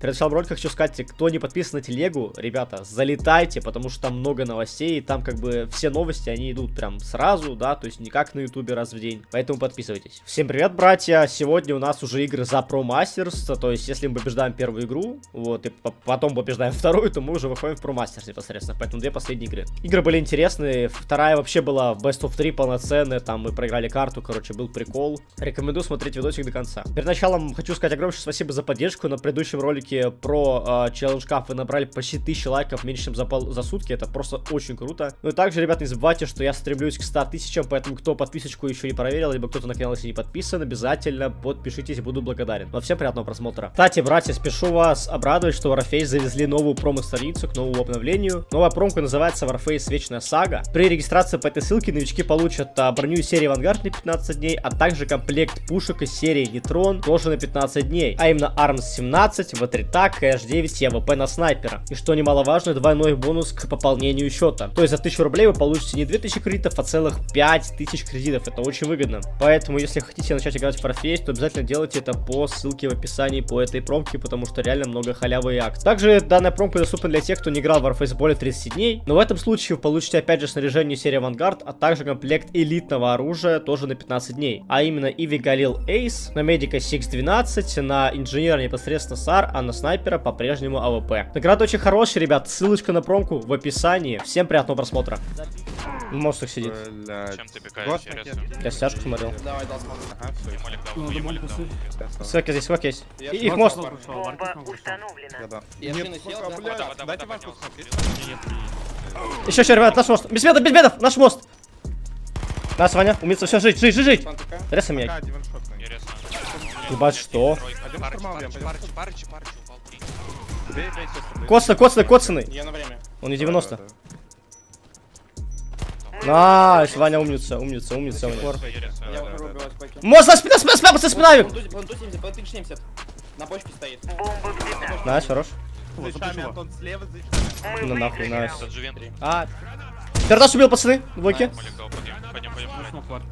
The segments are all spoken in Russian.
Перед началом ролика хочу сказать, кто не подписан на телегу, ребята, залетайте, потому что там много новостей, и там как бы все новости, они идут прям сразу, да, то есть не как на ютубе раз в день, поэтому подписывайтесь. Всем привет, братья, сегодня у нас уже игры за Pro Masters, то есть если мы побеждаем первую игру, вот, и потом побеждаем вторую, то мы уже выходим в Pro Masters непосредственно, поэтому две последние игры. Игры были интересные, вторая вообще была Best of 3 полноценная, там мы проиграли карту, короче, был прикол. Рекомендую смотреть видосик до конца. Перед началом хочу сказать огромное спасибо за поддержку. На предыдущем ролике про э, Challenge Cup вы набрали почти 1000 лайков меньше, чем за, за сутки. Это просто очень круто. Ну и также, ребят, не забывайте, что я стремлюсь к 100 тысячам, поэтому кто подписочку еще не проверил, либо кто-то на канал если не подписан, обязательно подпишитесь, буду благодарен. Но всем приятного просмотра. Кстати, братья, спешу вас обрадовать, что Warface завезли новую промо-страницу к новому обновлению. Новая промка называется Warface Вечная Сага. При регистрации по этой ссылке новички получат а, броню серии Vanguard на 15 дней, а также комплект пушек из серии Нетрон тоже на 15 дней. А именно Arms 17, V3 TAC, KH9 и AWP на снайпера. И что немаловажно, двойной бонус к пополнению счета. То есть за 1000 рублей вы получите не 2000 кредитов, а целых 5000 кредитов. Это очень выгодно. Поэтому, если хотите начать играть в Warface, то обязательно делайте это по ссылке в описании по этой промке, потому что реально много халявы и акций. Также данная промка доступна для тех, кто не играл в Warface более 30 дней. Но в этом случае вы получите опять же снаряжение серии Vanguard, а также комплект элитного оружия тоже на 15 дней. А именно IWI Galil ACE, на медика 612, на инженера непосредственно САР, а на снайпера по-прежнему АВП. Награда очень хорошая, ребят, ссылочка на промку в описании. Всем приятного просмотра. Мостик сидит. Чем ты пикаешь, интересно? Я стяжку смотрел. Давай, дал. Ага, все. Дал, дал. Здесь, сколько есть? Я Их мост. Бомба установлена. Я сел, да? Дайте. Еще, еще, ребят, наш мост. Без медов, без медов, наш мост. Нас, Ваня, умеется все, жить, жить, жить, жить. Резай меня. Ебать, что? Парыч, парыч, парыч, парыч, Коцный, коцный, коцный. Я на время. Он не 90. Да, да, nice, Ваня умница, умница, умница. Ваня. Я ухожу убивать спайки. Мост, на спина, спина, спина, пацан, спина. Вон тут- вон тут 70, вон тут 70. На бочке стоит. Nice, хорош. За ишами, Антон, слева за ишами. Мы Ну нахуй, nice. А. Пердаш убил, пацаны, пойдем, пойдем.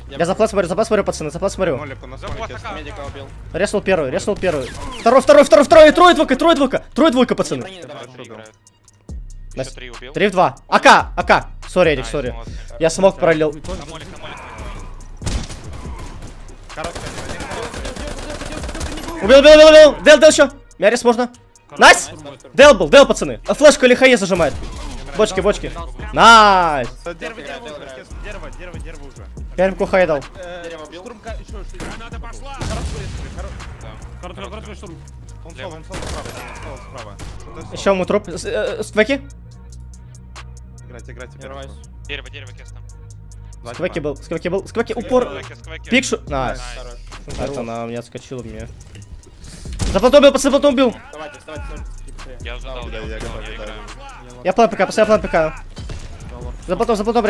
Я за plant смотрю, за plant смотрю, пацаны, за plant смотрю. Реснул первый, реснул первый. Второй, второй, второй, второй, трое двойка, трое двойка, трое двойка, пацаны. Три в два. АК, АК. Sorry, nice, sorry. Я smoke пролил. Убил, убил, убил, убил. Дел, дел еще. Мярис можно. Nice. Дел был, дел, пацаны. А Флешку или HE зажимает. Бочки, бочки. Nice. Дерево, дерево, дерево, дерево, дерево уже. Первым хае дал. Э, Дерево убил. Штурмка, еще, еще. Граната пошла. Короткий, короткий штурм. Он слева, он слева справа, он справа. Еще ему труп. С- э, Сквеки? Играйте, играйте. Рваюсь. Дерево, дерево, кест там. Сквеки был, сквеки был, сквеки упор. Пикшу. Найс. Это она меня отскочила мне. За платом убил, пацаны, платом убил. Вставайте, вставайте, вставайте. Я уже дал, я я готов, я играю. Я план ПК, пацаны, я план ПК. За платом, за платом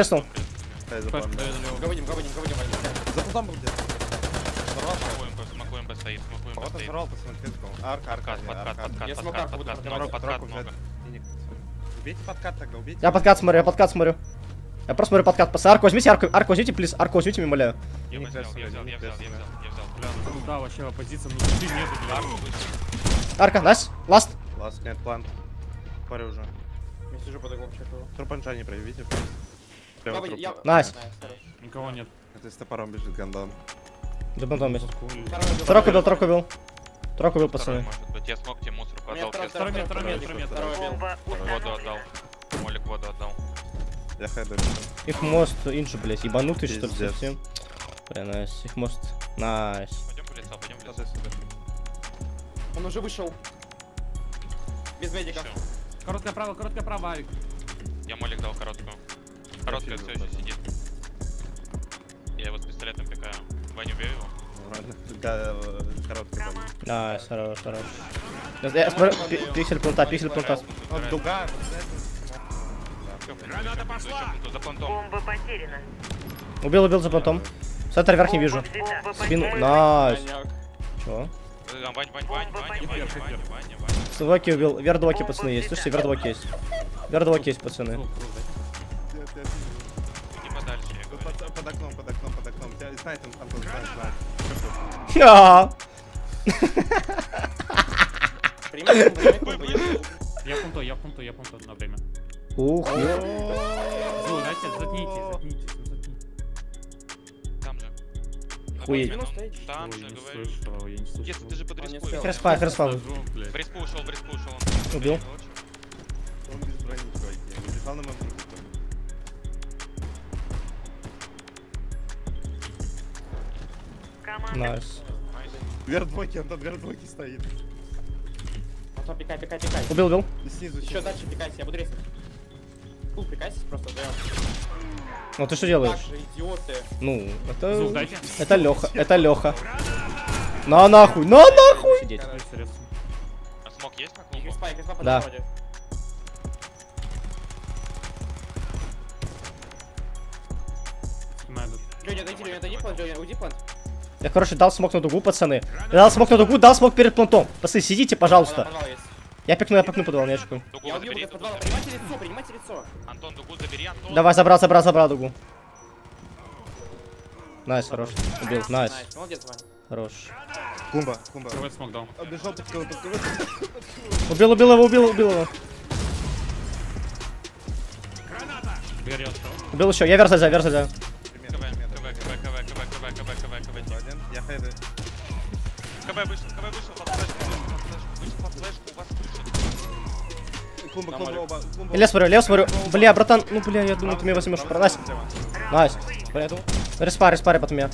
говодим. За платом был где-то. Смакуем, Б, смакуем Б стоит, смакуем Б Вот он стоит. взорвал, пацаны, критикал. Арка, арка, Подкат, не, подкат, арка. подкат, Я подкат, смокарку буду подкат, открывать. подкат, Драку подкат взять. много. Денег. Убейте подкат тогда, убейте. Я подкат смотрю, я подкат смотрю. Я просто смотрю подкат. Пацаны, арку возьмите, арку, арку возьмите, плиз, арку возьмите, умоляю. Я взял, я взял, я взял, я взял, я взял. Бля, Ну да, вообще оппозиция, ну ты нету, бля. Арка, найс, ласт. Ласт, нет, план. Паре уже. Я сижу под углом, чекаю. Трупанча не проявите. Прямо труп. Найс. Никого нет. Это с топором бежит гандон. Есть. Второй убил. Трок убил, трок убил. Трок убил, пацаны. Я смог тебе меня отдал. второй, кест. второй, Второй второй. Бомба Воду отдал. Молик воду отдал. Я хайду. Их мост инжи, блядь, ебанутый что ли совсем. Бля, найс, их мост. Найс. Пойдем в лесо, пойдем. Сюда, сюда. Он уже вышел. Без медика. Всё. Короткая право, короткая право, Авик. Я молик дал короткую. Короткая все еще сидит. Я его с пистолетом пикаю. Ваню убью его. Да, э, короткий был. Nice, хорош, хорош. Пи- пиксель plant а, пиксель. Вот дуга. Граната пошла! За plant ом. Бомба потеряна. Убил, убил за понтом. Центр верх не вижу. Спину. Найс. Чего? Сваки убил. Вердвоки, пацаны, есть. Слушайте, вердвоки есть. Вердвоки есть, пацаны. Под Я пунту, я пунту, я пунту на время. Ух, Зло, дайте, заткните, заткните, заткните. Там же. Хуеть. Там, там же, говорю. Если ты же под респу. Респа, респа. В респу ушел, в респу ушел. Он. Убил. Он без брони, чуваки. Он летал на моем nice. Вверх двойки, Антон, вверх двойки стоит. Антон, пикай, пикай, пикай. Убил, убил. Снизу. Еще дальше пикайся, я буду резать. Фу, пикайся просто вдвоем. Ну ты что Так делаешь? же, идиоты. Ну, это... дайте. Это Леха, это Леха. На нахуй, на нахуй! А смог есть на клубу? Криспа, и Криспа по Да. дороге. Дойди, Леня, дойди план, Леня, уйди план. Я, короче, дал smoke на дугу, пацаны. Я дал smoke на дугу, дал smoke перед plant ом. Пацаны, сидите, пожалуйста. Подвал есть. Я пикну, я пикну подвал, нечку. Дугу Я убью из подвала. Принимайте лицо, принимайте лицо. Антон, дугу забери, Антон. Давай, забрал, забрал, забрал дугу. Nice, хорош. Убил, nice. Молодец, Ваня. Хорош. Кумба, кумба. Кровать smoke дал. Оббежал под кого-то, под кого-то. Убил, убил его, убил, убил его. Дверь я открыл. Убил еще, я верх залезаю, верх залезаю. КВ, КВ, КВ, КВ, КВ, КВ, КВ, КВ, КВ, КВ. Один. Я хеды. КВ вышел, КВ вышел под флешку, вышел Я лев смотрю, лев смотрю. Бля, братан, ну бля, я думал, ты меня возьмешь. Nice. Nice. Бля. Респари, респари потом я.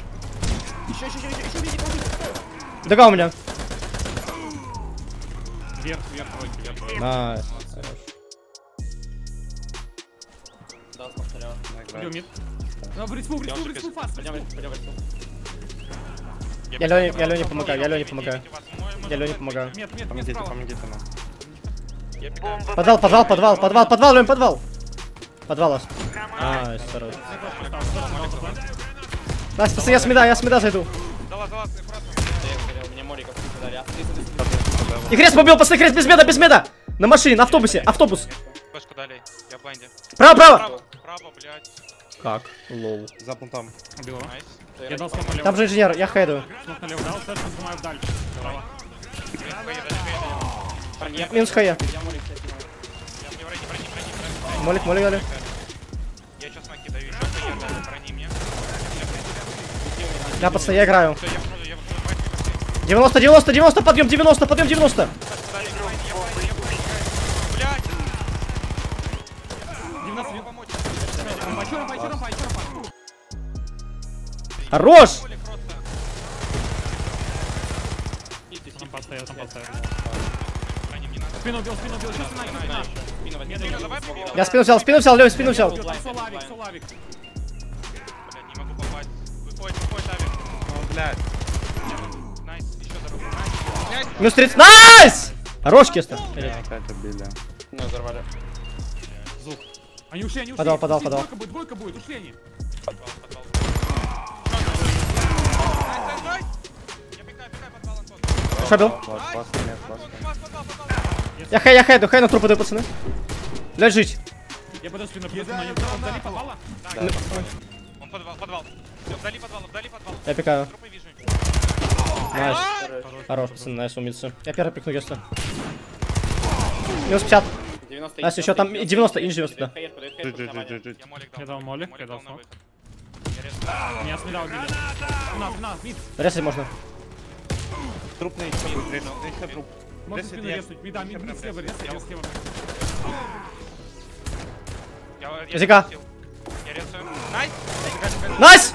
Еще, еще, еще, еще, еще, еще, Дуга у меня. Вверх, вверх, тройки, вверх, тройки. Nice. Да, смотрел. Бью мид. Ну, респу, в респу, фаст. Я Лене, я Лене помогаю, я Лене помогаю. Я Лене помогаю. Помогите, помогите нам. Подвал, подвал, подвал, подвал, подвал, Лёнь, подвал. Подвал аж. А, осторожно. Да, спаси, я с меда, я с зайду. И хрест побил, пацаны, хрест без меда, без меда. На машине, на автобусе, автобус. Пешку дали, я бланде. Право, право. Право, блядь. Как? Лол. За плантом. Убил. Я дал сломали. Там же инженер, я хейдую. Сломали, дал, сэр, дальше. Право. Минус хая. Молик, молик дали. Я сейчас накидаю еще хая, да, брони мне. Да, пацаны, я играю. 90, 90, 90, подъем, 90, подъем, 90. 90. Хорош! Спину убил, спину убил, сейчас спина, спина. Спину возьми. Медленно, давай. Я спину взял, спину взял, Лев, спину взял. Солавик, солавик. Блядь, не могу попасть. Выходит, выходит, Ави. О, блядь. Nice, еще дорогу. Nice. Минус 30. Nice! Хорош, Кестер. Опять убили. Ну, взорвали. Звук. Они ушли, они ушли. Подал, подал, подал. Двойка будет, двойка будет, ушли они. Подвал, подвал. Nice, nice, nice. Я пикаю, пикаю, подвал, Антон. Что бил? Класс, класс, нет, класс. Антон, пас, подвал, подвал. Я хай, я хайду, хай на трупы даю, пацаны. Лежить. Я буду спину на него. Он вдали подвала. Он подвал, подвал. Все, вдали подвал, вдали подвал. Я пикаю. Трупы вижу. Nice. Хорош, пацаны, nice, умница. Я первый пикну Кестер. Минус 50. 90 Настя, еще там и 90, и 90, да. Я дал. Молик, я дал smoke. Меня с mid а убили. На, на, mid. Резать можно. Трупный еще будет, резать, еще труп. Можно Резать, спину я- резать. Mid а, mid, mid слева, резать, я слева. Я, я Зика. запустил. Я резаю. Nice! Nice!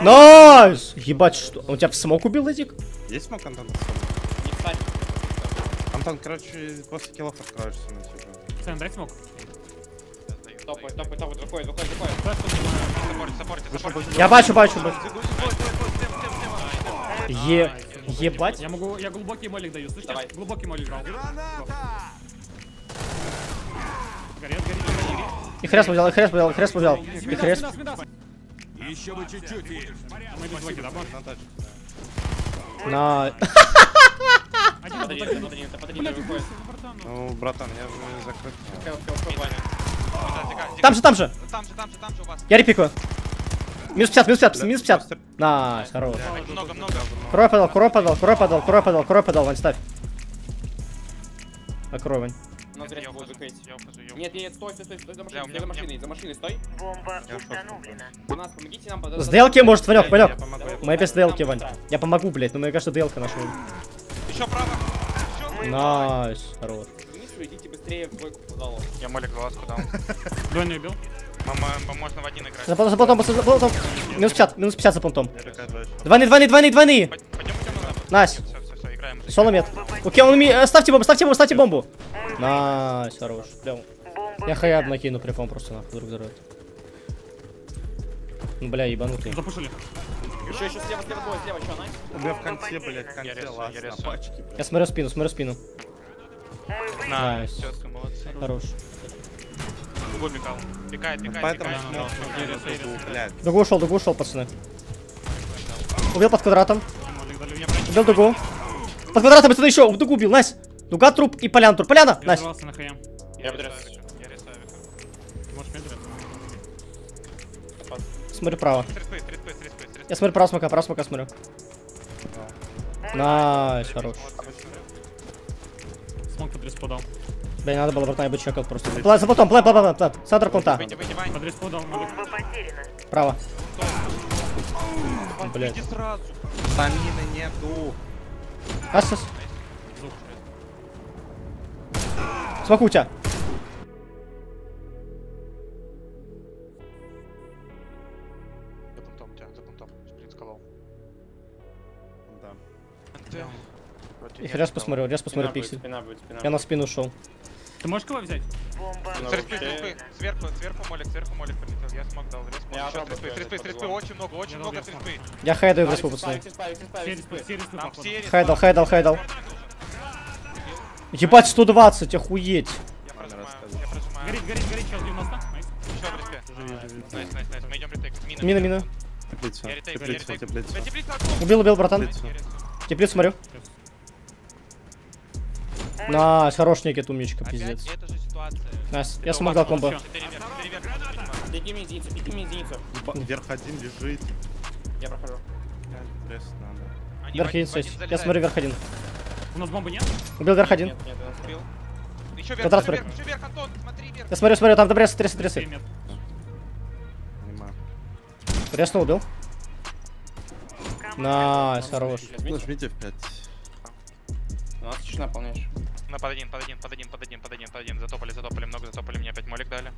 Nice! Ебать, что? Он тебя в smoke убил, Эдик? Есть smoke, Антон? Не. Антон, короче, после киллов откроешься на типа. Сэм, дай smoke. Топай, топай, топай. Саппорте, саппорте, саппорте. Я бачу, бачу, бачу. Е... Ебать. Я могу, я глубокий молик даю, слышите? Давай. Глубокий молик дал. Горит, горит, горит. И хрест взял, и хрест взял, и хрест взял. И хрест. Еще бы чуть-чуть. Мы без двойки, да? На. Ну, братан, я же закрыт. Там же, там же. Там же, там же, там же у вас. Я репикаю. Минус 50, минус 50, минус 50. Nice, хорош. Много, много. Курой подал, курой подал, курой подал, курой подал, курой подал, Вань, ставь. Накрой, Вань. Зря Я будет ухожу, я ухожу, я Нет, нет, стой, стой, стой, стой, за машиной, меня- за машиной, за машиной, стой. Бомба установлена. У нас, помогите нам. С ДЛки может, Ванек, Ванек. Мы без ДЛки, Вань. Я помогу, блядь, но мне кажется, ДЛка наша. Еще право. Nice, хорош. Идите быстрее в двойку по залу. Я молик глазку дал. Двойной убил. Мама, можно в один играть. За пон- за понтом, за понтом. Минус 50, минус 50 за понтом. Еще. Двойные, двойные, двойные, двойные. Пойдем. Найс. Все, все, все, играем. Соло мед. Окей, он ми... э, Ставьте бомбу, ставьте бомбу, ставьте бомбу. Найс, хорош. Я хаяб накину припом просто нахуй, вдруг взорвет. Ну, бля, ебанутый. Запушили. Еще, еще слева, слева, двое, слева, что, Настя? У меня в конце, блядь, в Я конце лаз я на рисую. пачке, блядь. Я смотрю спину, смотрю спину. На, Nice. Хорош. Дугу пикал. Пикает, пикает, Поэтому пикает. Дугу ушел, дугу ушел, пацаны. Убил под квадратом. Убил дугу. Под квадратом, пацаны, еще. Дугу убил, nice. Дуга, труп и полян труп. Поляна, nice. хм. Я? Смотрю право. Я смотрю право смока, право смока смотрю. Nice, хорош. Smoke под респу не надо было, братан, я бы чекал просто. План, за Вань. Под респу дал, молик. Бомба потеряна. Право. Сразу. Стамины нету. Ассас. Смоку у тебя. Их раз посмотрю, раз посмотрю пиксель. Я на спину ушел. Ты можешь кого взять? Бомба. Сверху, сверху молик, сверху молик прилетел. Я смог дал. Я подумал. Очень много, очень много стритпы. Я хайдаю в респу, пацаны. Хайдал, хайдал, хайдал. Ебать, 120, охуеть. Я прожимаю, рассказывай. я прожимаю. Горит, горит, горит, чел 90. Найс. Еще в респе. Найс, найс, найс. Мы идем ретейк. Мина. Мина. Теплицу. Теплицу, теплицу. Убил, убил, братан. Теплицу смотрю. Найс, хорош некий умничка, Опять пиздец. Найс, я смог дал комбо. вверх, вверх. Беги мне единицу, беги мне единицу. Ба- Вверх один лежит. Я прохожу. Блядь, Пресс надо. Они Верх в один- есть. Я смотрю верх один. У нас бомбы нет? Убил верх один. Нет, нет, у нас Убил. Еще вверх, еще вверх, еще вверх, Антон, смотри вверх. Я смотрю, смотрю, там тресы. мет. Нема. Ресно убил. Nice, хорош. Ну, жмите в 5. У нас тишина полнейшая. На, под один, под один, под один, под один, под один, под один. Затопали, затопали, много затопали. Мне опять молик дали.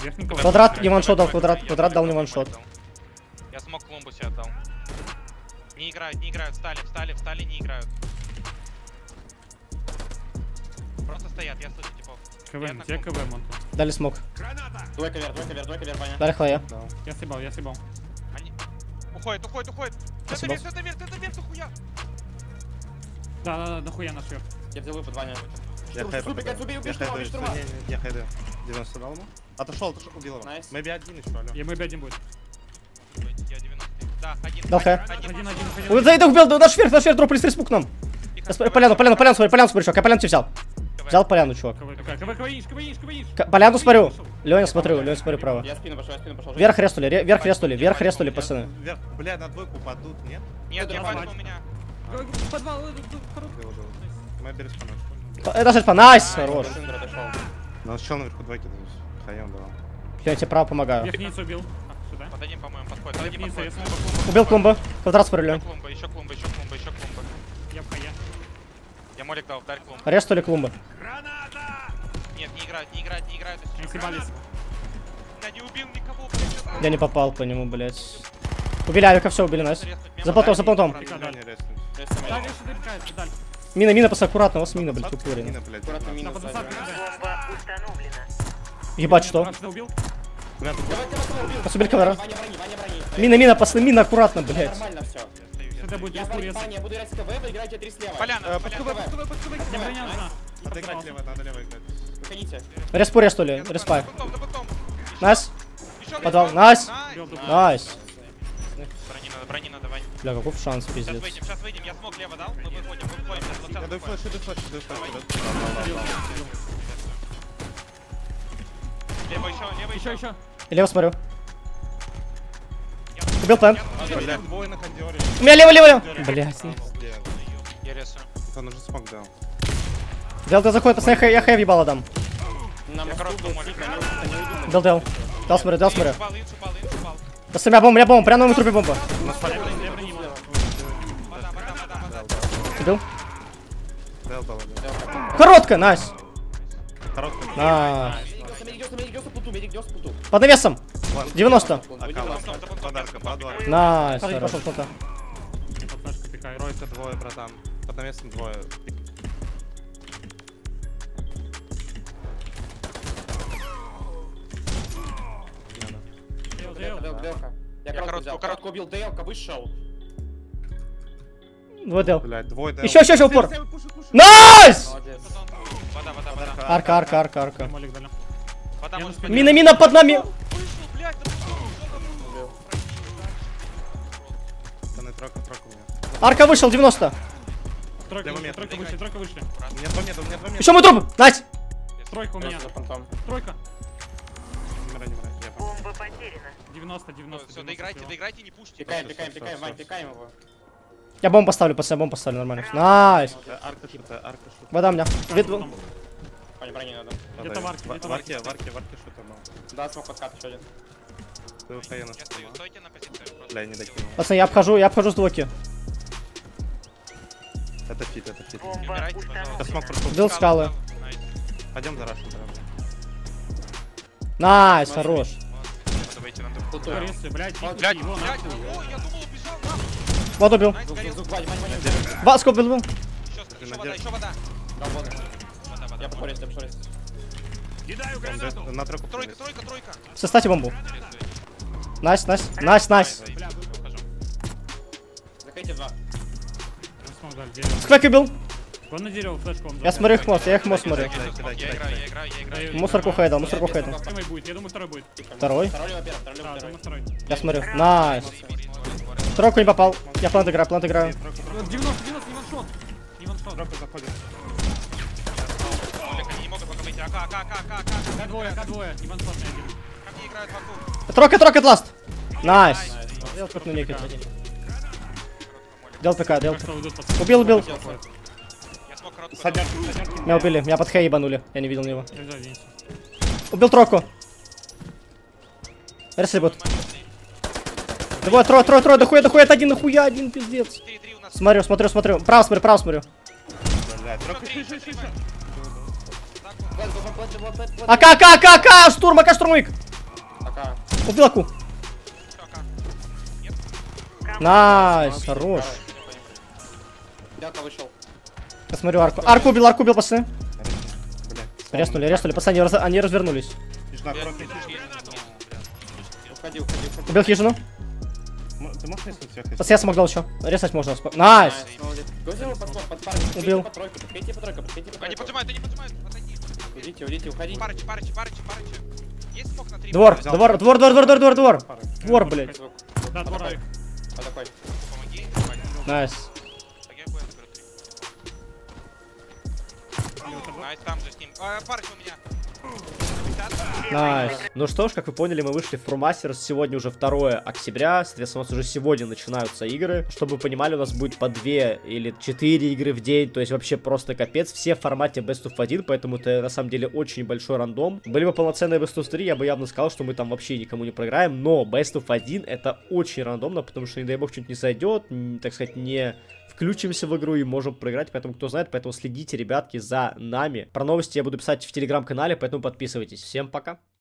Верх никого. Квадрат Я не one-shot дал, квадрат, я квадрат дал не one-shot. Я smoke клумбу себе отдал. Не играют, не играют, встали, встали, встали, не играют. Просто стоят, я слышу, типа. КВ, тебе КВ, Монту. Дали smoke. Двойка вверх, двойка вверх, двойка вверх, Ваня. Дали хлоя. Я съебал, я съебал. Они... Уходит, уходит, уходит. Это вверх, это вверх, это вверх, нахуя. Да, да, да, нахуя наш верх. Я взял выпад, Ваня. Я хайду. Я хайду. Я хайду. 90 дал ему. Отошел, отошел, убил его. Nice. Maybe один еще, алло. И мы один будет. Я 90. Да, один. Дал HE. Один, Один, один. да это убил, да, наш верх, наш верх, дропали смотрю, давай, поляну, поляну, поляну смотрю, поляну смотрю, чувак. Я поляну тебе взял. Взял поляну, чувак. Поляну смотрю. Леня смотрю, Леня смотрю право. Я спину пошел, я спину пошел. Вверх рестули, ре- вверх рестули, вверх рестули, пацаны. Вверх, бля, на двойку падут, нет? Нет, я у меня. Подвал, Убил, убил. Респонат. Это же найс, хорош. Шиндер отошел. Ну, чел наверху двойки дают. Хаем давал. Я тебе право помогаю. Верхницу убил. А, сюда. Под один, по-моему, подходит. Под я подходит. Убил клумба. Квадрат смотрю, Еще Лень. клумба, еще клумба, еще клумба, еще клумба. Я в хае. Я молик дал, вдарь клумбу. Рестули клумба. Нет, не играют, не играют, не играют. Они съебались. Я не убил никого, блядь. Я не попал по нему, блядь. Убили авика, все, убили, найс. За понтом, за понтом. Ты. Мина, мина, пас, аккуратно, у вас мина, блядь, упорена. мина, блядь. Аккуратно. Бомба установлена. Ебать, что? Ваня, брони. Мина, мина, пацаны, мина, аккуратно, блядь. Нормально все. Это будет Я, буду играть с КВ, вы играете 3 слева. Поляна, Э, поляна. КВ, КВ, КВ, броня нужна. Надо играть лево, надо лево играть. Выходите. Респу, респай. Бутом, за бутом. Nice. Подвал. Nice. Nice. Брони надо, брони надо, Вань. Бля, каков шанс, Сейчас пиздец. выйдем, сейчас выйдем. Я smoke лево дал. Мы выходим, мы выходим. Сейчас Я вот даю сейчас flash, иду flash, иду flash. Лево еще, лево Еще, еще. еще. Лево смотрю. Убил план. У меня лево, лево, лево. Блядь. Пиздец. Я рисую. Он уже смог дал. Делта заходит, пацаны, я хэ- я хэ въебало дам. Я. Дел, дел. Дел, смотрю, дел, смотрю. Инш упал, инш упал, инш упал. Пацаны, я бомба, у меня бомба, прямо на моем трупе бомба. Убил. Коротко, nice. Короткий. На. Под навесом. 90. Ака, подарка, подарка. Nice. Пошел кто-то. Под навесом двое. Дел, Делка, дел. делка, делка. Я взял, короткую убил, делка вышел. Двое дел. Блять, двое дел. Еще, еще, еще упор. Nice! Вода, вода, вода. Арка, арка, арка, арка. Мина, мина под нами. Блядь. Арка вышел, 90. Тройка вышли, тройка вышли, тройка вышли. У меня два меда, у меня два меда. Еще мой труп. Nice. Тройка у меня. Тройка. Не умирай, не умирай, я пошел. Бомба потеряна. 90, 90. Все, доиграйте, доиграйте, не пушите. Пикаем, пикаем, пикаем, Вань, пикаем его. Я бомбу поставлю, пацаны, бомбу поставлю, нормально. Найс. Э, Арка шута, арка шута. Вода у меня. Вань, брони надо. Где-то в арке, где-то в арке, в арке, в арке шута был. Да, смог подкат еще один. Ты просто. Бля, я не докинул. Пацаны, я обхожу, я обхожу с двоки. Это фит, это фит. Это смог прошел. Бил скалы. Пойдем за Рашу. Найс, хорош. Давайте на друг. Путу. Корейцы, блядь, Блядь, его блядь, нахуй. ой, я думал, убежал, нахуй. Вот убил. Найс, Звук, горел. звук, Вань, Вань, Вань. Ва, скоп бил, бил. Еще, вода, еще вода. Да. Вода. Я по форест, я по форест. Кидаю гранату. На тройку. Тройка, тройка, тройка. Составьте бомбу. Найс, найс. Найс, найс. Ухожу. Закройте два. Сквек убил. Он на дерево флешку он Я смотрю их мост, я их мост Кидай, смотрю. Я играю, кидай. я играю, я играю. Мусорку хейдал, мусорку будет, я думаю, второй будет. Второй. Второй. Я смотрю. Найс. Тройку не попал. Я плант играю, плант играю. 90, 90, не ваншот. Не ваншот. Тройка заходит. Олег, они не могут пока выйти. АК, АК, АК, АК, АК. К двое, К двое, не ваншот не один. Ко мне играют вокруг. Тройка, тройка, ласт. Найс. Дел как на некий. Дел ПК, дел. Убил, убил. Я садярки. Меня убили, меня под хей ебанули. Я не видел него. Нельзя, Денис. Убил тройку. Ресайбот. Двое, трое, трое, трое, дохуя, дохуя, это один, нахуя, один, пиздец. 4-3 у нас. Смотрю, смотрю, смотрю. Право смотрю, право смотрю. Блядь, тройка. Смотри, смотри, смотри. Плент, плент, плент, плент, плент, плент. АК, АК, АК, АК, штурм, АК, штурмовик. Ака. Убил Аку. Найс, хорош. Делка вышел. Я смотрю арку. Арку убил, арку убил, пацаны. Блядь. Резнули, резнули, пацаны, они раз- они развернулись. Хижина, Уходи, уходи, уходи. Убил хижину. Ты можешь резнуть всех? Пацаны, я smoke дал еще. Резать можно. Nice. Убил. Они поджимают, они поджимают. Отойди. Уйдите, уйдите, уходи. Парыч, парыч, парыч, парыч. Есть smoke на три? Двор, двор, двор, двор, двор, двор, двор, двор. Двор, блядь. Да, двор. Nice. Nice, там же с ним. А, Парыч у меня. 50. Nice. Ну что ж, как вы поняли, мы вышли в Pro Masters. Сегодня уже 2 октября. Соответственно, у нас уже сегодня начинаются игры. Чтобы вы понимали, у нас будет по 2 или 4 игры в день. То есть вообще просто капец. Все в формате Best of 1, поэтому это на самом деле очень большой рандом. Были бы полноценные Best of 3, я бы явно сказал, что мы там вообще никому не проиграем. Но Best of 1 это очень рандомно, потому что, не дай бог, что-нибудь не зайдет, н- так сказать, не включимся в игру и можем проиграть, поэтому кто знает, поэтому следите, ребятки, за нами. Про новости я буду писать в телеграм-канале, поэтому подписывайтесь. Всем пока!